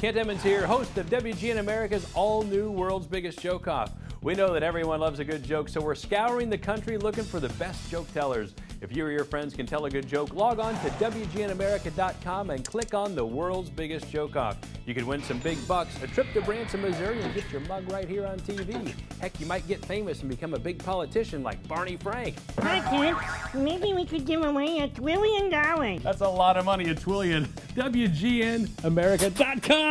Kent Emmons here, host of WGN America's all new World's Biggest Joke Off. We know that everyone loves a good joke, so we're scouring the country looking for the best joke tellers. If you or your friends can tell a good joke, log on to WGNAmerica.com and click on the World's Biggest Joke Off. You could win some big bucks, a trip to Branson, Missouri, and get your mug right here on TV. Heck, you might get famous and become a big politician like Barney Frank. Hi, Kent. Maybe we could give away a twillion dollars. That's a lot of money, a twillion. WGNAmerica.com.